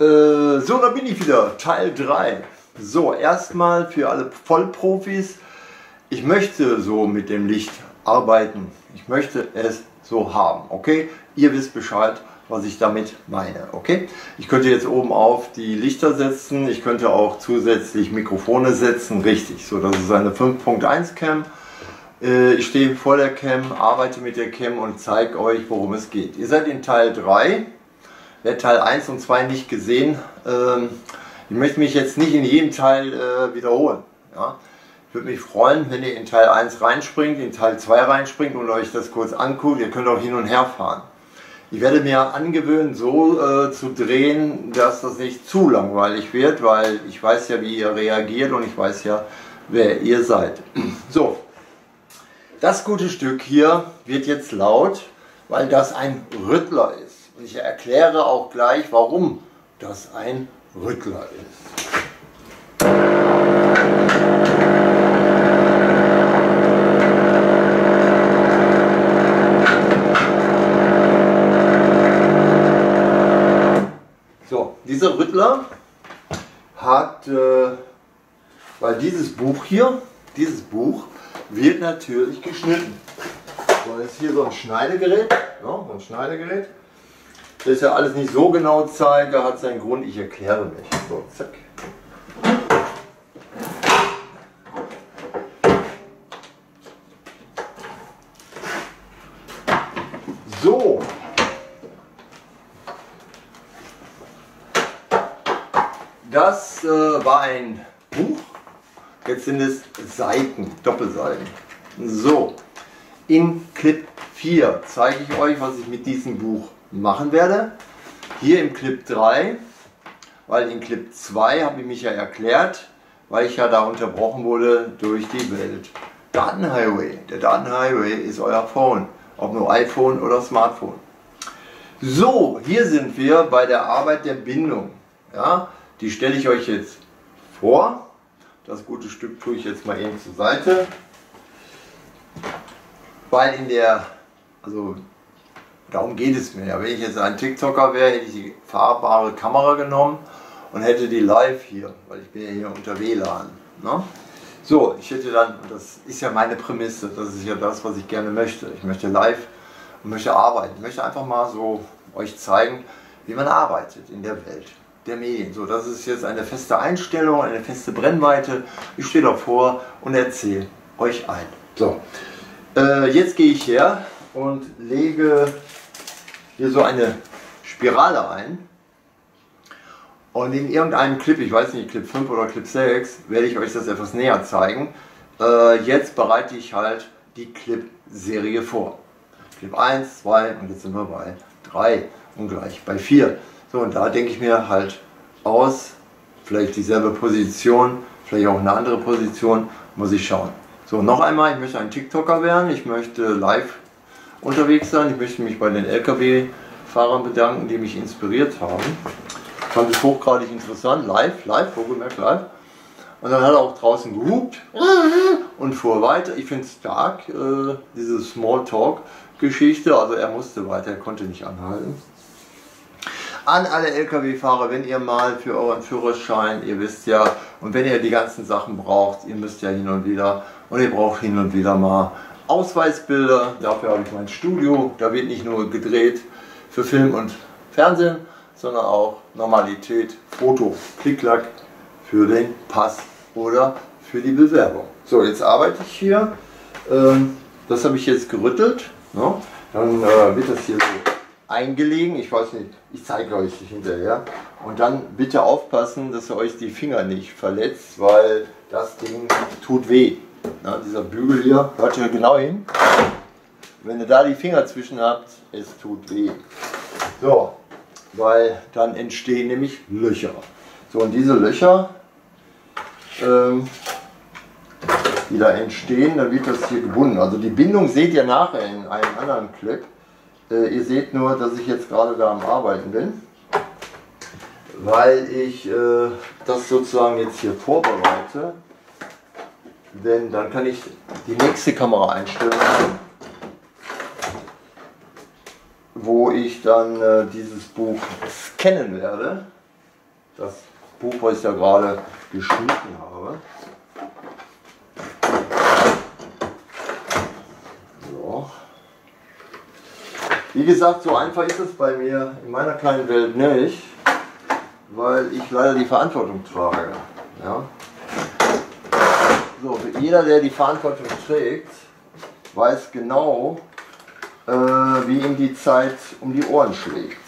Äh, so, da bin ich wieder, Teil 3. So, erstmal für alle Vollprofis. Ich möchte so mit dem Licht arbeiten. Ich möchte es so haben, okay? Ihr wisst Bescheid, was ich damit meine, okay? Ich könnte jetzt oben auf die Lichter setzen. Ich könnte auch zusätzlich Mikrofone setzen. Richtig, so, das ist eine 5.1 Cam. Äh, ich stehe vor der Cam, arbeite mit der Cam und zeige euch, worum es geht. Ihr seid in Teil 3 wer Teil 1 und 2 nicht gesehen, ähm, ich möchte mich jetzt nicht in jedem Teil äh, wiederholen. Ja? Ich würde mich freuen, wenn ihr in Teil 1 reinspringt, in Teil 2 reinspringt und euch das kurz anguckt. Ihr könnt auch hin und her fahren. Ich werde mir angewöhnen, so äh, zu drehen, dass das nicht zu langweilig wird, weil ich weiß ja, wie ihr reagiert und ich weiß ja, wer ihr seid. So, das gute Stück hier wird jetzt laut, weil das ein Rüttler ist. Und ich erkläre auch gleich, warum das ein Rüttler ist. So, dieser Rüttler hat, äh, weil dieses Buch hier, dieses Buch wird natürlich geschnitten. So, ist hier so ein Schneidegerät, ja, so ein Schneidegerät das ja alles nicht so genau zeige, hat seinen Grund, ich erkläre mich. So, zack. So. Das äh, war ein Buch. Jetzt sind es Seiten, Doppelseiten. So. In Clip 4 zeige ich euch, was ich mit diesem Buch machen werde. Hier im Clip 3, weil in Clip 2 habe ich mich ja erklärt, weil ich ja da unterbrochen wurde durch die Welt. Datenhighway. Der Datenhighway ist euer Phone, ob nur iPhone oder Smartphone. So, hier sind wir bei der Arbeit der Bindung. Ja, die stelle ich euch jetzt vor. Das gute Stück tue ich jetzt mal eben zur Seite. Weil in der, also Darum geht es mir. Ja, wenn ich jetzt ein TikToker wäre, hätte ich die fahrbare Kamera genommen und hätte die live hier, weil ich bin ja hier unter WLAN. Ne? So, ich hätte dann, das ist ja meine Prämisse, das ist ja das, was ich gerne möchte. Ich möchte live und möchte arbeiten. Ich möchte einfach mal so euch zeigen, wie man arbeitet in der Welt der Medien. So, das ist jetzt eine feste Einstellung, eine feste Brennweite. Ich stehe davor und erzähle euch ein. So, äh, jetzt gehe ich her und lege hier so eine Spirale ein. Und in irgendeinem Clip, ich weiß nicht, Clip 5 oder Clip 6, werde ich euch das etwas näher zeigen. Äh, jetzt bereite ich halt die Clip-Serie vor. Clip 1, 2 und jetzt sind wir bei 3 und gleich bei 4. So, und da denke ich mir halt aus, vielleicht dieselbe Position, vielleicht auch eine andere Position, muss ich schauen. So, noch einmal, ich möchte ein TikToker werden, ich möchte live unterwegs sein. Ich möchte mich bei den Lkw-Fahrern bedanken, die mich inspiriert haben. Ich fand es hochgradig interessant, live, live, wohlgemerkt live. Und dann hat er auch draußen gehupt und fuhr weiter. Ich finde es stark, äh, diese Smalltalk-Geschichte. Also er musste weiter, er konnte nicht anhalten. An alle Lkw-Fahrer, wenn ihr mal für euren Führerschein, ihr wisst ja, und wenn ihr die ganzen Sachen braucht, ihr müsst ja hin und wieder, und ihr braucht hin und wieder mal Ausweisbilder, dafür habe ich mein Studio, da wird nicht nur gedreht für Film und Fernsehen, sondern auch Normalität, Foto, Klicklack für den Pass oder für die Bewerbung. So, jetzt arbeite ich hier, ähm, das habe ich jetzt gerüttelt, ne? dann äh, wird das hier so eingelegen, ich weiß nicht, ich zeige euch hinterher und dann bitte aufpassen, dass ihr euch die Finger nicht verletzt, weil das Ding tut weh. Na, dieser Bügel hier, hört ihr genau hin. Wenn ihr da die Finger zwischen habt, es tut weh. So, weil dann entstehen nämlich Löcher. So, und diese Löcher, ähm, die da entstehen, dann wird das hier gebunden. Also die Bindung seht ihr nachher in einem anderen Clip. Äh, ihr seht nur, dass ich jetzt gerade da am Arbeiten bin, weil ich äh, das sozusagen jetzt hier vorbereite denn dann kann ich die nächste Kamera einstellen, wo ich dann äh, dieses Buch scannen werde. das Buch, was ich da gerade geschnitten habe. So. Wie gesagt, so einfach ist es bei mir in meiner kleinen Welt nicht, weil ich leider die Verantwortung trage. Ja? So, jeder, der die Verantwortung trägt, weiß genau, äh, wie ihm die Zeit um die Ohren schlägt.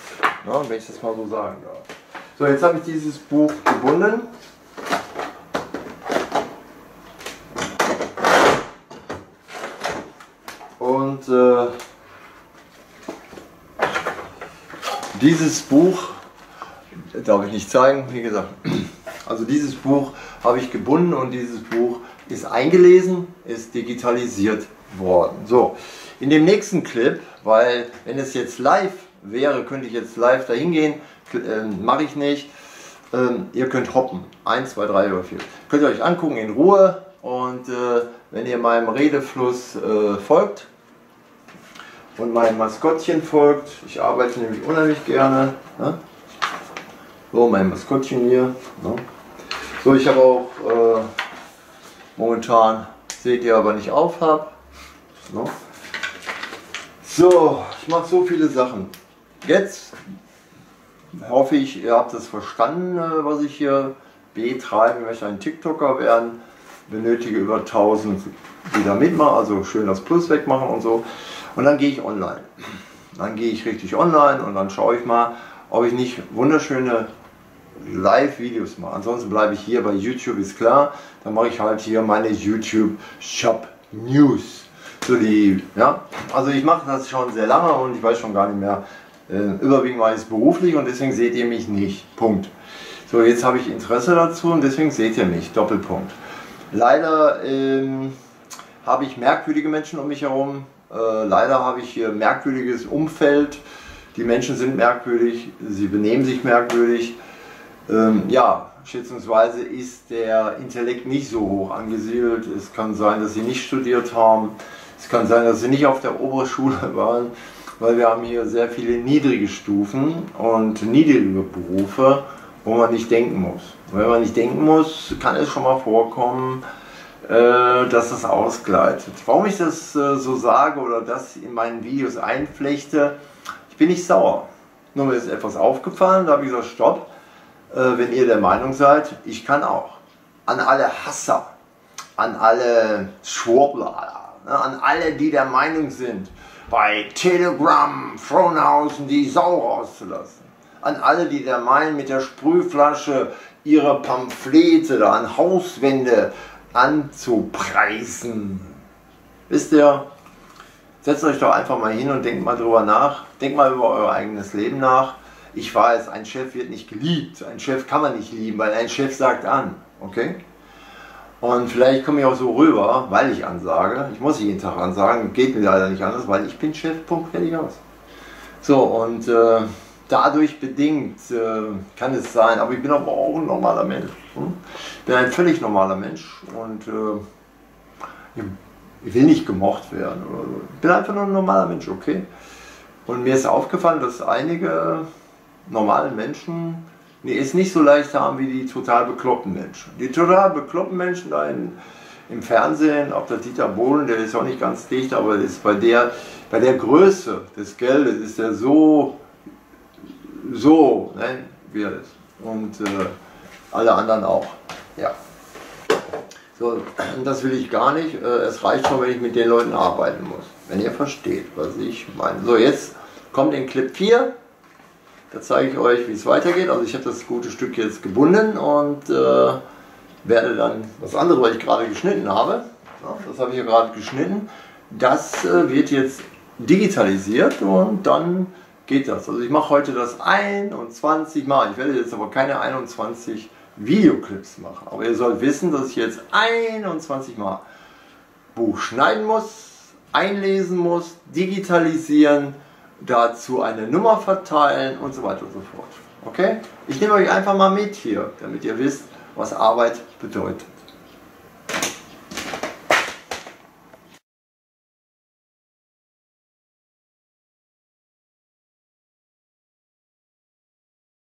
Ja, wenn ich das mal so sagen darf. So, jetzt habe ich dieses Buch gebunden. Und äh, dieses Buch darf ich nicht zeigen, wie gesagt. Also dieses Buch habe ich gebunden und dieses Buch ist eingelesen, ist digitalisiert worden. So, in dem nächsten Clip, weil wenn es jetzt live wäre, könnte ich jetzt live dahin gehen, äh, mache ich nicht. Ähm, ihr könnt hoppen, 1, 2, 3 oder 4. Könnt ihr euch angucken in Ruhe und äh, wenn ihr meinem Redefluss äh, folgt und meinem Maskottchen folgt, ich arbeite nämlich unheimlich gerne. Ne? So, mein Maskottchen hier. Ne? So, ich habe auch äh, momentan, seht ihr aber nicht auf habe. Ne? So, ich mache so viele Sachen. Jetzt hoffe ich, ihr habt es verstanden, äh, was ich hier betreibe. Ich möchte ein TikToker werden, benötige über 1000, die da mitmachen, also schön das Plus wegmachen und so. Und dann gehe ich online. Dann gehe ich richtig online und dann schaue ich mal, ob ich nicht wunderschöne Live-Videos mache. Ansonsten bleibe ich hier bei YouTube, ist klar. Dann mache ich halt hier meine YouTube Shop News. So ja, also ich mache das schon sehr lange und ich weiß schon gar nicht mehr, äh, überwiegend war es beruflich und deswegen seht ihr mich nicht. Punkt. So, jetzt habe ich Interesse dazu und deswegen seht ihr mich. Doppelpunkt. Leider ähm, habe ich merkwürdige Menschen um mich herum. Äh, leider habe ich hier merkwürdiges Umfeld. Die Menschen sind merkwürdig, sie benehmen sich merkwürdig. Ähm, ja, schätzungsweise ist der Intellekt nicht so hoch angesiedelt. Es kann sein, dass sie nicht studiert haben. Es kann sein, dass sie nicht auf der Oberschule waren weil wir haben hier sehr viele niedrige Stufen und niedrige Berufe, wo man nicht denken muss. Und wenn man nicht denken muss, kann es schon mal vorkommen, äh, dass das ausgleitet. Warum ich das äh, so sage oder das in meinen Videos einflechte, ich bin nicht sauer. Nur mir ist etwas aufgefallen, da habe ich gesagt, stopp, wenn ihr der Meinung seid, ich kann auch. An alle Hasser, an alle Schwurbler, ne, an alle, die der Meinung sind, bei Telegram Frohnhausen die Sau rauszulassen. An alle, die der meinen, mit der Sprühflasche ihre Pamphlete da an Hauswände anzupreisen. Wisst ihr, setzt euch doch einfach mal hin und denkt mal drüber nach. Denkt mal über euer eigenes Leben nach. Ich weiß, ein Chef wird nicht geliebt. Ein Chef kann man nicht lieben, weil ein Chef sagt an. Okay? Und vielleicht komme ich auch so rüber, weil ich ansage. Ich muss jeden Tag ansagen, geht mir leider nicht anders, weil ich bin Chef, Punkt, fertig aus. So, und äh, dadurch bedingt äh, kann es sein, aber ich bin aber auch ein normaler Mensch. Hm? Bin ein völlig normaler Mensch und äh, ich will nicht gemocht werden. Oder so. Ich bin einfach nur ein normaler Mensch, okay? Und mir ist aufgefallen, dass einige normale Menschen nee, es nicht so leicht haben wie die total bekloppten Menschen. Die total bekloppten Menschen da in, im Fernsehen, ob der Dieter Bohlen, der ist auch nicht ganz dicht, aber ist bei der, bei der Größe des Geldes ist er so, so, ne, wie er ist. Und äh, alle anderen auch. Ja. So, das will ich gar nicht. Äh, es reicht schon, wenn ich mit den Leuten arbeiten muss. Wenn ihr versteht, was ich meine. So, jetzt kommt in Clip 4. Da zeige ich euch, wie es weitergeht. Also ich habe das gute Stück jetzt gebunden und äh, werde dann das andere, was ich gerade geschnitten habe, ja, das habe ich ja gerade geschnitten, das äh, wird jetzt digitalisiert und dann geht das. Also ich mache heute das 21 Mal. Ich werde jetzt aber keine 21 Videoclips machen. Aber ihr sollt wissen, dass ich jetzt 21 Mal Buch schneiden muss, einlesen muss, digitalisieren dazu eine Nummer verteilen und so weiter und so fort. Okay? Ich nehme euch einfach mal mit hier, damit ihr wisst, was Arbeit bedeutet.